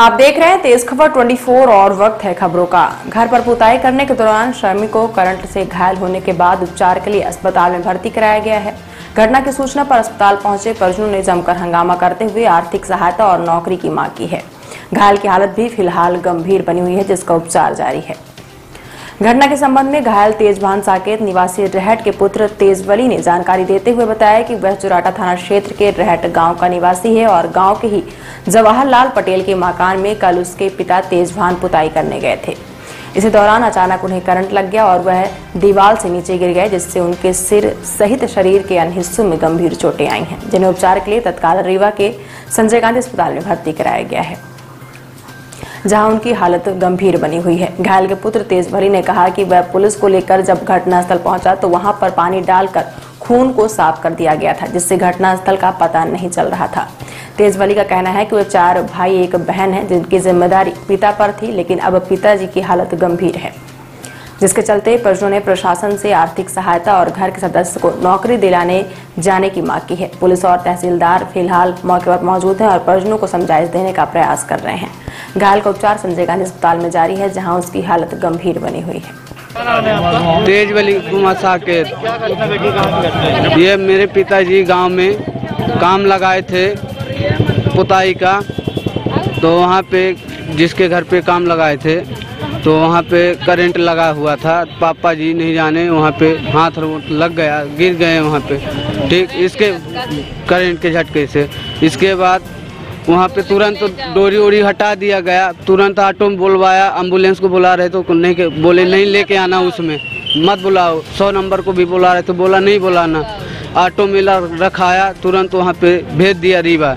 आप देख रहे हैं तेज खबर 24 और वक्त है खबरों का। घर पर पुताई करने के दौरान श्रमिक को करंट से घायल होने के बाद उपचार के लिए अस्पताल में भर्ती कराया गया है। घटना की सूचना पर अस्पताल पहुँचे परिजनों ने जमकर हंगामा करते हुए आर्थिक सहायता और नौकरी की मांग की है। घायल की हालत भी फ़िलहाल गंभीर बनी हुई है, जिसका उपचार जारी है। घटना के संबंध में घायल तेजभान साकेत निवासी रहट के पुत्र तेजवली ने जानकारी देते हुए बताया कि वह चुराटा थाना क्षेत्र के रहट गाँव का निवासी है और गाँव के ही जवाहरलाल पटेल के मकान में कल उसके पिता तेजभान पुताई करने गए थे। इसी दौरान अचानक उन्हें करंट लग गया और वह दीवार से नीचे गिर गए, जिससे उनके सिर सहित शरीर के अन्य हिस्सों में गंभीर चोटें आई हैं। जिन्हें उपचार के लिए तत्काल रीवा के संजय गांधी अस्पताल में भर्ती कराया गया है। जहाँ उनकी हालत गंभीर बनी हुई है। घायल के पुत्र तेज तेजभरी ने कहा कि वह पुलिस को लेकर जब घटनास्थल पहुँचा तो वहाँ पर पानी डालकर खून को साफ़ कर दिया गया था, जिससे घटनास्थल का पता नहीं चल रहा था। तेजवली का कहना है कि वे चार भाई, एक बहन है, जिनकी ज़िम्मेदारी पिता पर थी, लेकिन अब पिताजी की हालत गंभीर है। जिसके चलते परिजनों ने प्रशासन से आर्थिक सहायता और घर के सदस्य को नौकरी दिलाने जाने की मांग की है। पुलिस और तहसीलदार फ़िलहाल मौके पर मौजूद हैं और परिजनों को समझाइश देने का प्रयास कर रहे हैं। घायल का उपचार संजय गांधी अस्पताल में जारी है, जहाँ उसकी हालत गंभीर बनी हुई है। तेज वली कुमार साकेत ये मेरे पिताजी गाँव में काम लगाए थे, पुताई का। तो वहाँ पे जिसके घर पे काम लगाए थे तो वहाँ पे करंट लगा हुआ था। पापा जी नहीं जाने, वहाँ पे हाथ लग गया, गिर गए वहाँ पे। ठीक, इसके करंट के झटके से। इसके बाद वहाँ पे तुरंत डोरी ओरी हटा दिया गया। तुरंत ऑटो में बुलवाया, एंबुलेंस को बुला रहे तो नहीं के बोले, नहीं लेके आना उसमें। मत बुलाओ, सौ नंबर को भी बुला रहे तो बोला, नहीं बुलाना। ऑटो में रखाया, तुरंत वहाँ पे भेज दिया रीवा।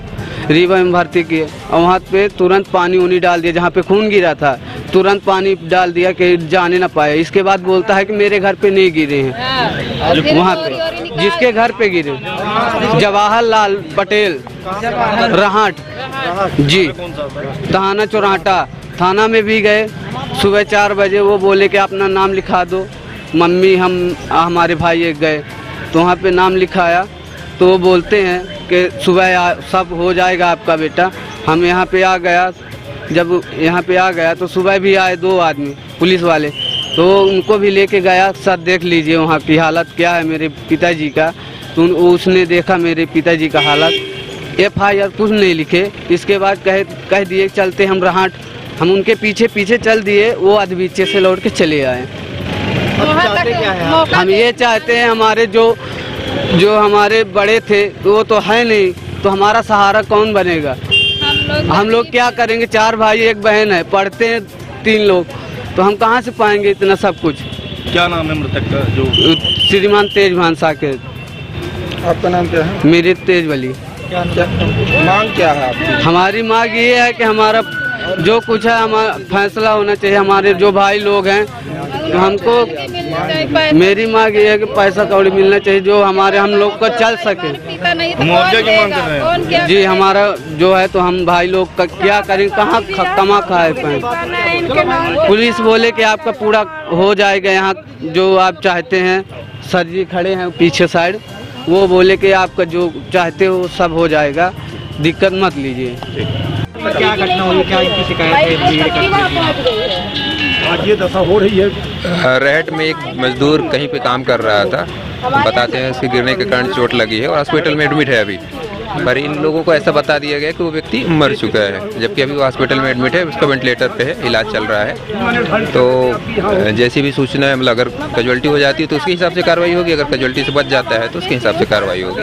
रीवा में भर्ती किए और वहाँ पे तुरंत पानी उनी डाल दिया जहाँ पे खून गिरा था। तुरंत पानी डाल दिया कि जाने ना पाए। इसके बाद बोलता है कि मेरे घर पे नहीं गिरे हैं। वहाँ पे। जिसके घर पे गिरे? जवाहरलाल पटेल। रहाट। जी। थाना चौराटा। थाना में भी गए। सुबह चार बजे वो बोले कि अपना नाम लिखा दो। मम्मी हम हमारे भाई एक गए। तो वहाँ पे नाम लिखाया। तो वो बोलते हैं कि सुबह सब हो जाएगा आपका बेटा। हम यहाँ पे आ गया जब यहाँ पे आ गया तो सुबह भी आए दो आदमी पुलिस वाले। तो उनको भी लेके गया सर देख लीजिए वहाँ की हालत क्या है मेरे पिताजी का। तो उसने देखा मेरे पिताजी का हालत। एफ़ आई आर कुछ नहीं लिखे। इसके बाद कह कह दिए चलते हम रहाट। हम उनके पीछे पीछे चल दिए वो अधबीचे से लौट के चले आए। हम ये चाहते हैं हमारे जो जो हमारे बड़े थे वो तो है नहीं तो हमारा सहारा कौन बनेगा? हम लोग क्या करेंगे? चार भाई एक बहन है पढ़ते हैं तीन लोग तो हम कहाँ से पाएँगे इतना सब कुछ? क्या नाम है मृतक का जो? श्रीमान तेज भानसा के आपका नाम क्या है? मेरे तेज वाली क्या, क्या मांग क्या है आपकी? हमारी मांग ये है कि हमारा जो कुछ है हमारा फैसला होना चाहिए। हमारे जो भाई लोग हैं हमको मेरी मांग ये है कि पैसा कौड़ी मिलना चाहिए जो हमारे हम लोग को चल सके। मुआवजे की मांग कर रहे हैं। जी हमारा जो है तो हम भाई लोग का क्या करें कहाँ कमा खाए पाए पुलिस बोले कि आपका पूरा हो जाएगा यहाँ जो आप चाहते हैं सर जी खड़े हैं पीछे साइड वो बोले कि आपका जो चाहते हो सब हो जाएगा। दिक्कत मत लीजिए। क्या घटना हुई क्या इनकी शिकायत है आज ये दशा हो रही है। रेहट में एक मजदूर कहीं पे काम कर रहा था। बताते हैं उसके गिरने के कारण चोट लगी है और हॉस्पिटल में एडमिट है अभी। पर इन लोगों को ऐसा बता दिया गया कि वो व्यक्ति मर चुका है, जबकि अभी वो हॉस्पिटल में एडमिट है, उसका वेंटिलेटर पे है, इलाज चल रहा है। तो जैसी भी सूचना है मतलब अगर कैजुअलिटी हो जाती है तो उसके हिसाब से कार्रवाई होगी, अगर कैजुअलिटी से बच जाता है तो उसके हिसाब से कार्रवाई होगी।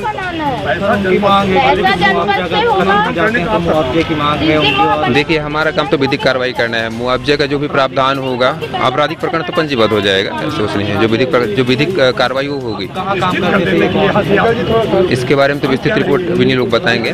देखिए, हमारा काम तो विधिक कार्रवाई करना है। मुआवजे का जो भी प्रावधान होगा, आपराधिक प्रकरण तो पंजीबद्ध हो जाएगा, ऐसे नहीं है। जो विधिक जो विधिक कार्रवाई वो होगी। इसके बारे में तो विस्तृत रिपोर्ट लोग बताएँगे।